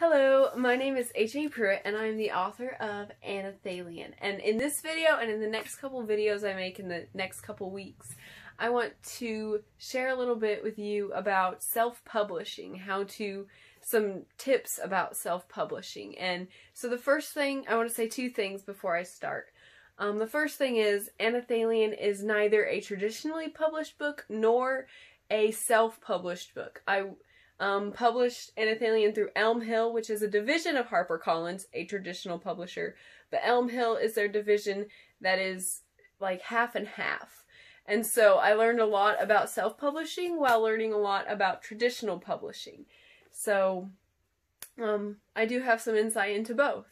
Hello, my name is H.A. Pruitt and I'm the author of Anelthalien. And in this video and in the next couple videos I make in the next couple weeks, I want to share a little bit with you about self-publishing, how to, some tips about self-publishing. And so the first thing, I want to say two things before I start. Um, the first thing is Anelthalien is neither a traditionally published book nor a self-published book. I um, published Anelthalien through Elm Hill, which is a division of HarperCollins, a traditional publisher. But Elm Hill is their division that is like half and half. And so I learned a lot about self-publishing while learning a lot about traditional publishing. So um, I do have some insight into both.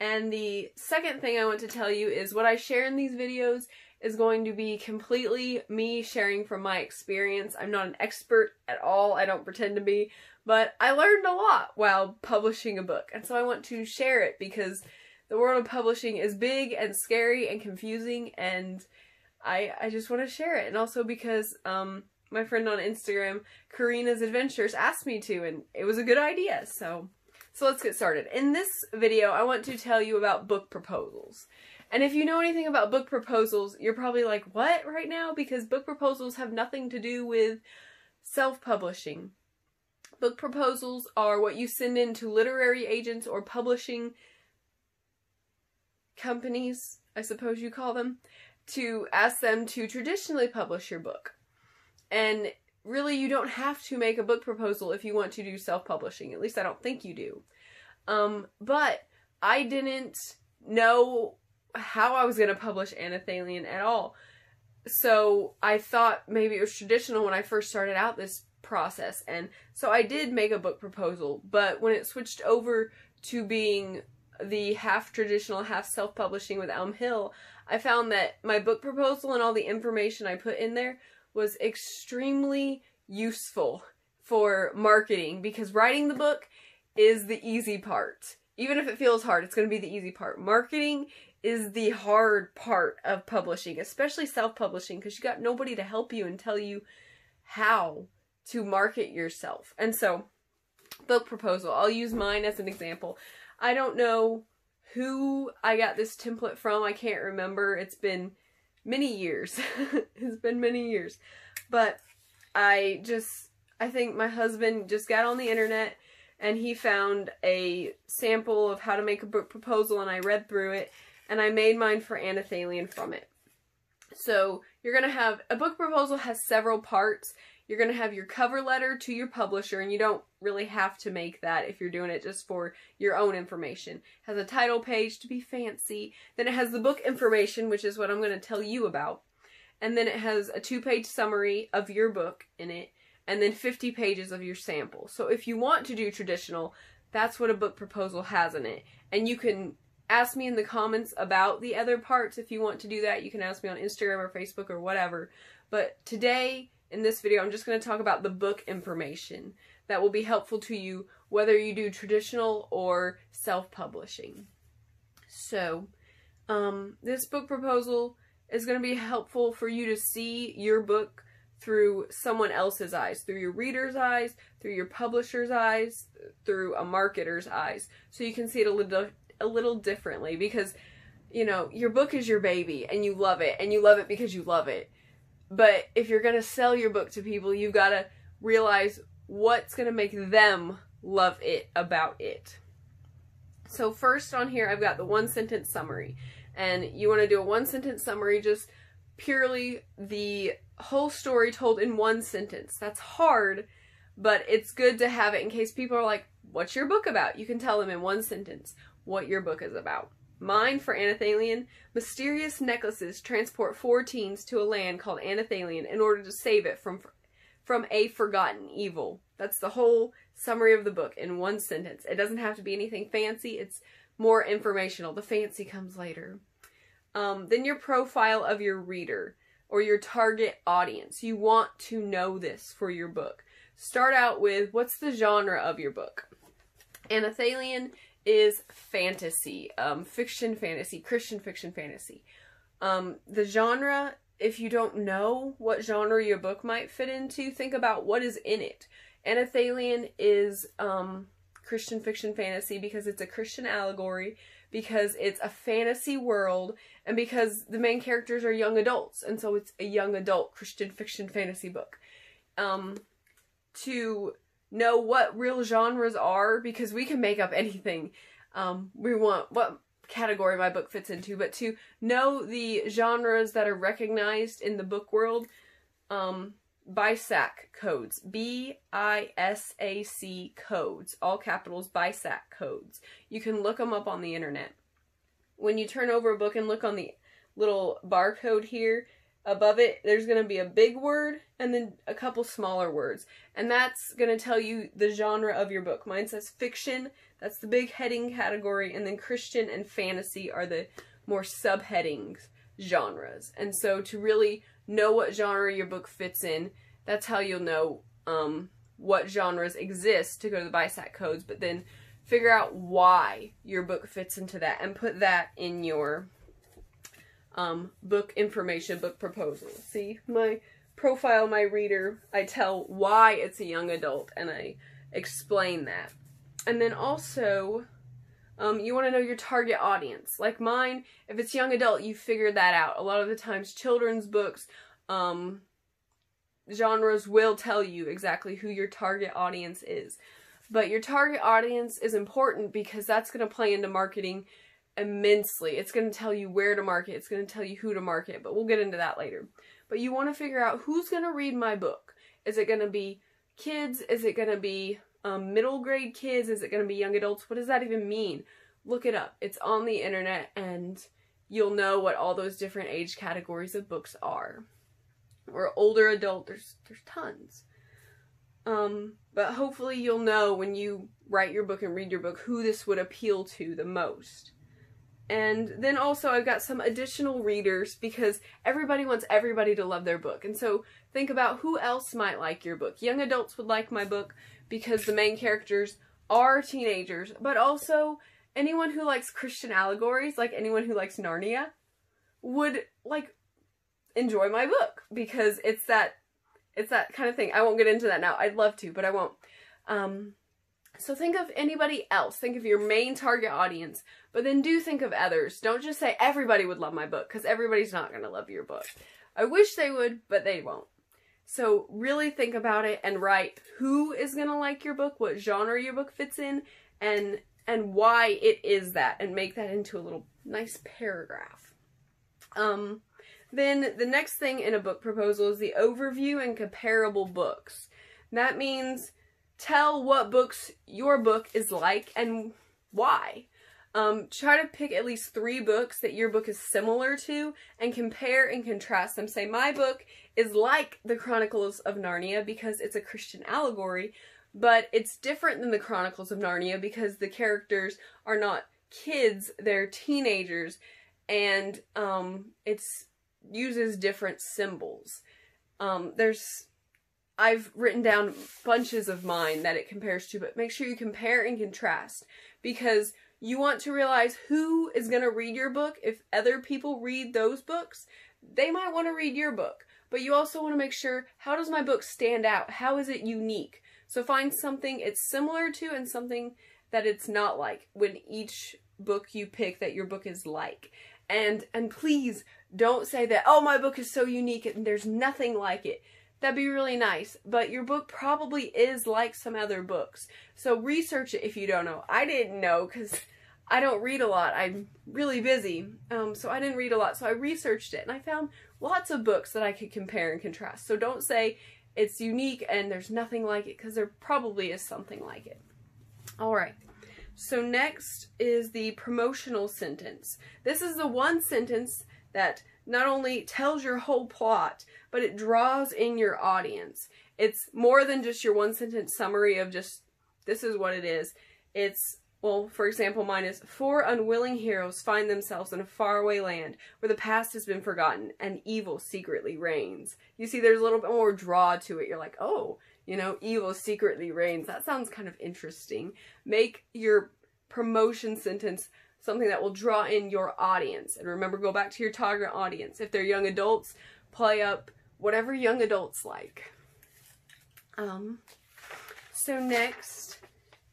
And the second thing I want to tell you is what I share in these videos is going to be completely me sharing from my experience. I'm not an expert at all, I don't pretend to be, but I learned a lot while publishing a book. And so I want to share it because the world of publishing is big and scary and confusing and I I just want to share it. And also because um my friend on Instagram, Careena's Adventures, asked me to and it was a good idea. So so let's get started. In this video, I want to tell you about book proposals. And if you know anything about book proposals, you're probably like, what right now? Because book proposals have nothing to do with self-publishing. Book proposals are what you send in to literary agents or publishing companies, I suppose you call them, to ask them to traditionally publish your book. And really, you don't have to make a book proposal if you want to do self-publishing. At least I don't think you do. Um, but I didn't know how I was going to publish Anelthalien at all. So I thought maybe it was traditional when I first started out this process. And so I did make a book proposal, but when it switched over to being the half traditional, half self publishing with Elm Hill, I found that my book proposal and all the information I put in there was extremely useful for marketing because writing the book is the easy part. Even if it feels hard, it's going to be the easy part. Marketing is the hard part of publishing, especially self-publishing, because you got nobody to help you and tell you how to market yourself. And so, book proposal. I'll use mine as an example. I don't know who I got this template from. I can't remember. It's been many years. it's been many years. But I just, I think my husband just got on the internet and he found a sample of how to make a book proposal and I read through it and I made mine for Anelthalien from it. So you're going to have, a book proposal has several parts. You're going to have your cover letter to your publisher, and you don't really have to make that if you're doing it just for your own information. It has a title page to be fancy. Then it has the book information, which is what I'm going to tell you about. And then it has a two-page summary of your book in it, and then 50 pages of your sample. So if you want to do traditional, that's what a book proposal has in it. And you can ask me in the comments about the other parts if you want to do that. You can ask me on Instagram or Facebook or whatever. But today, in this video, I'm just going to talk about the book information that will be helpful to you whether you do traditional or self-publishing. So, um, this book proposal is going to be helpful for you to see your book through someone else's eyes, through your reader's eyes, through your publisher's eyes, through a marketer's eyes. So you can see it a little a little differently because you know, your book is your baby and you love it and you love it because you love it. But if you're going to sell your book to people, you've got to realize what's going to make them love it about it. So first on here, I've got the one sentence summary. And you want to do a one sentence summary, just purely the whole story told in one sentence. That's hard, but it's good to have it in case people are like, what's your book about? You can tell them in one sentence what your book is about. Mine for Anelthalien, mysterious necklaces transport four teens to a land called Anelthalien in order to save it from from a forgotten evil. That's the whole summary of the book in one sentence. It doesn't have to be anything fancy. It's more informational. The fancy comes later. Um, then your profile of your reader or your target audience. You want to know this for your book. Start out with what's the genre of your book? Anelthalien is fantasy, um, fiction fantasy, Christian fiction fantasy. Um, the genre, if you don't know what genre your book might fit into, think about what is in it. Anelthalien is um, Christian fiction fantasy because it's a Christian allegory, because it's a fantasy world, and because the main characters are young adults, and so it's a young adult Christian fiction fantasy book. Um, to know what real genres are, because we can make up anything um, we want, what category my book fits into, but to know the genres that are recognized in the book world, um, BISAC codes. B I S A C codes. All capitals BISAC codes. You can look them up on the internet. When you turn over a book and look on the little barcode here, above it, there's going to be a big word and then a couple smaller words. And that's going to tell you the genre of your book. Mine says fiction. That's the big heading category. And then Christian and fantasy are the more subheadings genres. And so to really know what genre your book fits in. That's how you'll know um, what genres exist to go to the BISAC codes, but then figure out why your book fits into that and put that in your um, book information, book proposal. See, my profile, my reader, I tell why it's a young adult and I explain that. And then also, um, you want to know your target audience. Like mine, if it's young adult, you figure that out. A lot of the times, children's books, um, genres will tell you exactly who your target audience is. But your target audience is important because that's going to play into marketing immensely. It's going to tell you where to market, it's going to tell you who to market, but we'll get into that later. But you want to figure out who's going to read my book. Is it going to be kids? Is it going to be um, middle grade kids? Is it going to be young adults? What does that even mean? Look it up. It's on the internet and you'll know what all those different age categories of books are. Or older adult, there's there's tons. Um, but hopefully you'll know when you write your book and read your book who this would appeal to the most. And then also I've got some additional readers because everybody wants everybody to love their book. And so think about who else might like your book. Young adults would like my book because the main characters are teenagers, but also anyone who likes Christian allegories, like anyone who likes Narnia, would like enjoy my book because it's that it's that kind of thing. I won't get into that now. I'd love to, but I won't. Um so think of anybody else. Think of your main target audience, but then do think of others. Don't just say everybody would love my book because everybody's not going to love your book. I wish they would, but they won't. So really think about it and write who is going to like your book, what genre your book fits in, and and why it is that and make that into a little nice paragraph. Um then the next thing in a book proposal is the overview and comparable books. That means tell what books your book is like and why. Um, try to pick at least three books that your book is similar to and compare and contrast them. Say, my book is like the Chronicles of Narnia because it's a Christian allegory, but it's different than the Chronicles of Narnia because the characters are not kids, they're teenagers, and um, it's uses different symbols. Um, there's I've written down bunches of mine that it compares to, but make sure you compare and contrast because you want to realize who is going to read your book. If other people read those books, they might want to read your book. But you also want to make sure how does my book stand out? How is it unique? So find something it's similar to and something that it's not like when each book you pick that your book is like. And and please don't say that oh my book is so unique and there's nothing like it. That'd be really nice, but your book probably is like some other books. So research it if you don't know. I didn't know because I don't read a lot. I'm really busy, um, so I didn't read a lot. So I researched it and I found lots of books that I could compare and contrast. So don't say it's unique and there's nothing like it because there probably is something like it. All right. So next is the promotional sentence. This is the one sentence that not only tells your whole plot, but it draws in your audience. It's more than just your one sentence summary of just this is what it is. It's well, for example, mine is four unwilling heroes find themselves in a faraway land where the past has been forgotten and evil secretly reigns. You see, there's a little bit more draw to it. You're like, oh, you know, evil secretly reigns. That sounds kind of interesting. Make your promotion sentence something that will draw in your audience. And remember, go back to your target audience. If they're young adults, play up whatever young adults like. Um, so next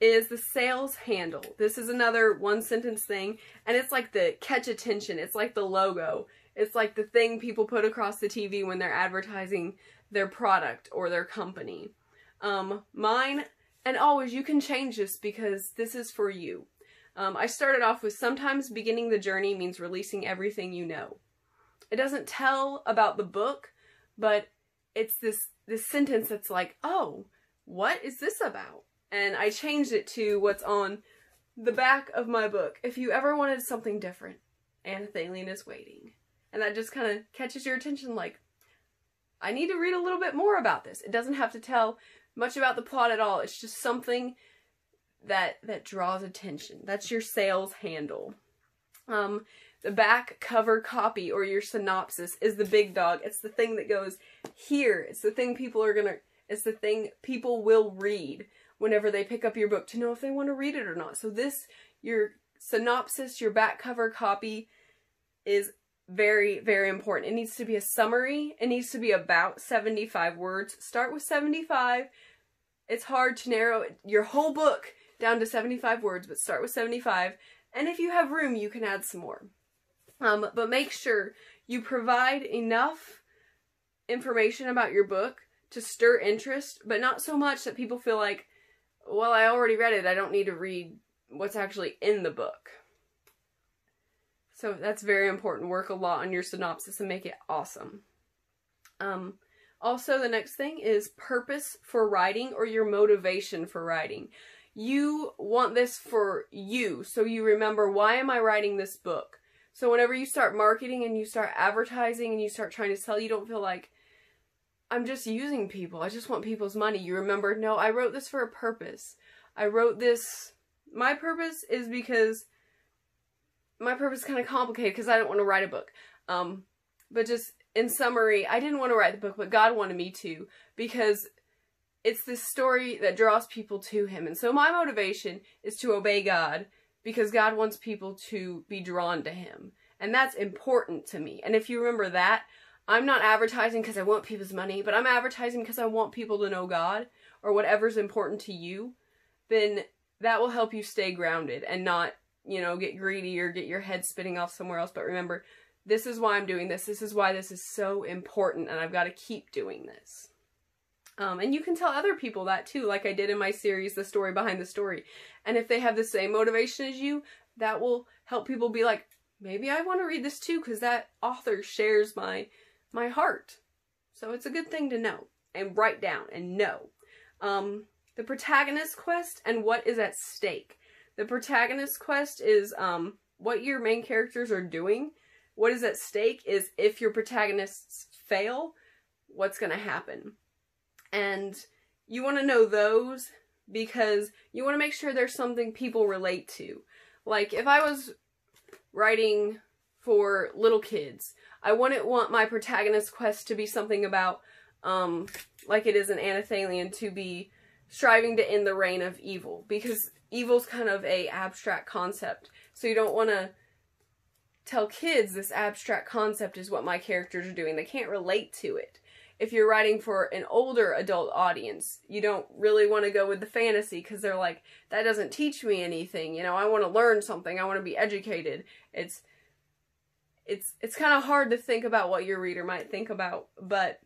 is the sales handle. This is another one sentence thing, and it's like the catch attention. It's like the logo. It's like the thing people put across the TV when they're advertising their product or their company. Um, mine, and always you can change this because this is for you. Um, I started off with sometimes beginning the journey means releasing everything you know. It doesn't tell about the book, but it's this this sentence that's like, oh, what is this about? And I changed it to what's on the back of my book. If you ever wanted something different, Anelthalien is waiting. And that just kind of catches your attention like, I need to read a little bit more about this. It doesn't have to tell much about the plot at all. It's just something that that draws attention. That's your sales handle. Um, the back cover copy or your synopsis is the big dog. It's the thing that goes here. It's the thing people are gonna. It's the thing people will read whenever they pick up your book to know if they want to read it or not. So this, your synopsis, your back cover copy, is very, very important. It needs to be a summary. It needs to be about 75 words. Start with 75. It's hard to narrow your whole book down to 75 words, but start with 75. And if you have room, you can add some more. Um, but make sure you provide enough information about your book to stir interest, but not so much that people feel like, well, I already read it. I don't need to read what's actually in the book. So that's very important. Work a lot on your synopsis and make it awesome. Um, also, the next thing is purpose for writing or your motivation for writing. You want this for you, so you remember why am I writing this book? So whenever you start marketing and you start advertising and you start trying to sell, you don't feel like I'm just using people. I just want people's money. You remember, no, I wrote this for a purpose. I wrote this my purpose is because my purpose is kind of complicated because I don't want to write a book. Um, but just in summary, I didn't want to write the book, but God wanted me to because it's this story that draws people to Him. And so my motivation is to obey God because God wants people to be drawn to Him. And that's important to me. And if you remember that, I'm not advertising because I want people's money, but I'm advertising because I want people to know God or whatever's important to you, then that will help you stay grounded and not you know, get greedy or get your head spinning off somewhere else. But remember, this is why I'm doing this. This is why this is so important, and I've got to keep doing this. Um, and you can tell other people that too, like I did in my series, The Story Behind the Story. And if they have the same motivation as you, that will help people be like, maybe I want to read this too, because that author shares my my heart. So it's a good thing to know and write down and know. Um, the protagonist quest and what is at stake. The protagonist quest is um, what your main characters are doing. What is at stake is if your protagonists fail, what's going to happen. And you want to know those because you want to make sure there's something people relate to. Like if I was writing for little kids, I wouldn't want my protagonist quest to be something about um like it is in Anelthalien to be striving to end the reign of evil because evil's kind of a abstract concept. So you don't want to tell kids this abstract concept is what my characters are doing. They can't relate to it. If you're writing for an older adult audience, you don't really want to go with the fantasy because they're like, that doesn't teach me anything. You know, I want to learn something. I want to be educated. It's it's it's kind of hard to think about what your reader might think about, but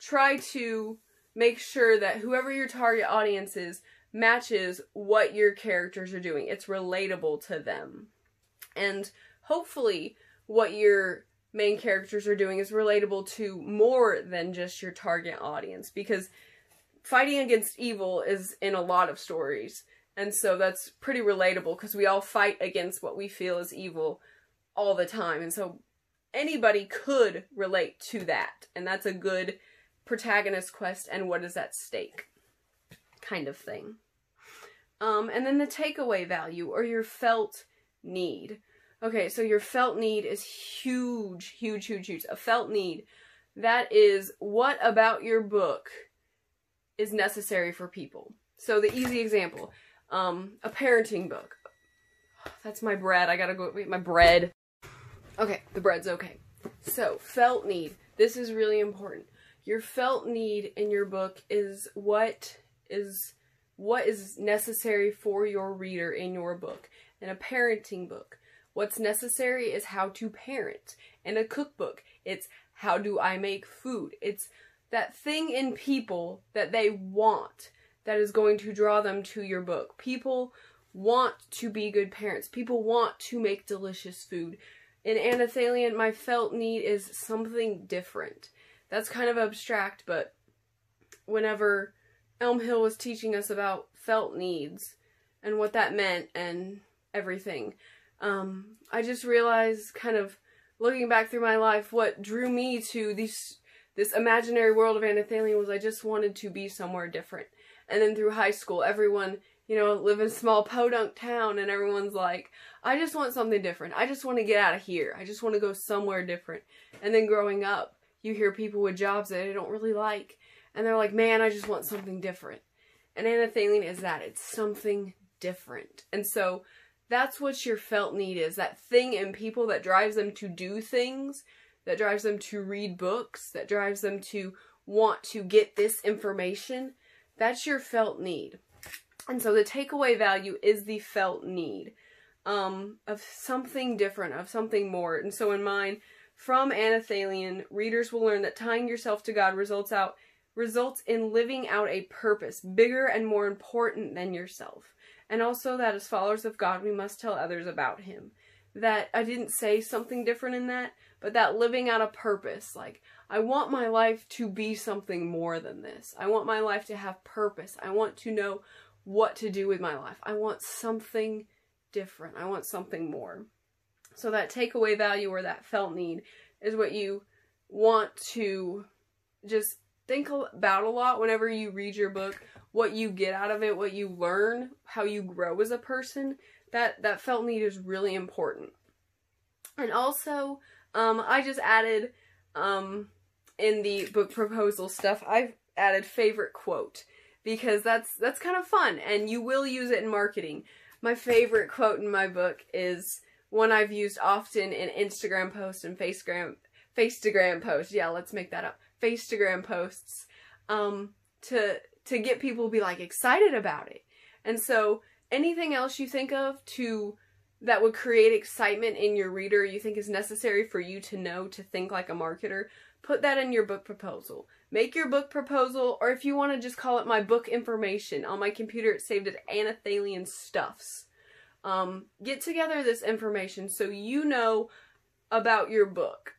try to make sure that whoever your target audience is matches what your characters are doing. It's relatable to them. And hopefully, what your main characters are doing is relatable to more than just your target audience because fighting against evil is in a lot of stories. And so that's pretty relatable because we all fight against what we feel is evil all the time. And so anybody could relate to that. And that's a good protagonist quest and what is at stake kind of thing. Um, and then the takeaway value or your felt need. Okay, so your felt need is huge, huge, huge, huge. A felt need. That is what about your book is necessary for people. So the easy example, um, a parenting book. That's my bread. I gotta go eat my bread. Okay, the bread's okay. So, felt need. This is really important. Your felt need in your book is what is what is necessary for your reader in your book. In a parenting book, what's necessary is how to parent. In a cookbook, it's how do I make food. It's that thing in people that they want that is going to draw them to your book. People want to be good parents. People want to make delicious food. In Anelthalien, my felt need is something different. That's kind of abstract, but whenever Elm Hill was teaching us about felt needs and what that meant and everything, um, I just realized, kind of looking back through my life, what drew me to these this imaginary world of Anelthalien was I just wanted to be somewhere different. And then through high school, everyone, you know, live in small podunk town and everyone's like, I just want something different. I just want to get out of here. I just want to go somewhere different. And then growing up, you hear people with jobs that they don't really like. And they're like, man, I just want something different. And Anelthalien is that. It's something different. And so that's what your felt need is. That thing in people that drives them to do things, that drives them to read books, that drives them to want to get this information. That's your felt need. And so the takeaway value is the felt need um, of something different, of something more. And so in mine, from Anelthalien, readers will learn that tying yourself to God results out results in living out a purpose bigger and more important than yourself. And also that as followers of God, we must tell others about him. That I didn't say something different in that, but that living out a purpose. Like, I want my life to be something more than this. I want my life to have purpose. I want to know what to do with my life. I want something different. I want something more. So that takeaway value or that felt need is what you want to just think about a lot whenever you read your book, what you get out of it, what you learn, how you grow as a person. That that felt need is really important. And also, um, I just added um, in the book proposal stuff, I've added favorite quote because that's that's kind of fun and you will use it in marketing. My favorite quote in my book is one I've used often in Instagram posts and Facegram Facegram posts. Yeah, let's make that up. Facegram posts um, to to get people be like excited about it. And so anything else you think of to that would create excitement in your reader you think is necessary for you to know to think like a marketer, put that in your book proposal. Make your book proposal, or if you want to just call it my book information, on my computer it's saved as Anelthalien Stuffs. Um, get together this information so you know about your book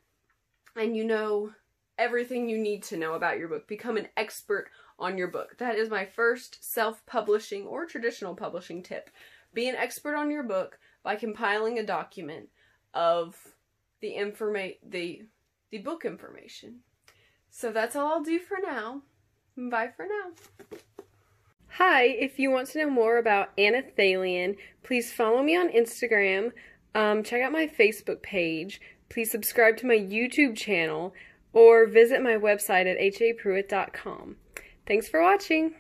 and you know everything you need to know about your book. Become an expert on your book. That is my first self-publishing or traditional publishing tip. Be an expert on your book by compiling a document of the informa- the the book information. So that's all I'll do for now. Bye for now. Hi, if you want to know more about Anelthalien, please follow me on Instagram. Um, check out my Facebook page. Please subscribe to my YouTube channel or visit my website at hapruitt.com. Thanks for watching.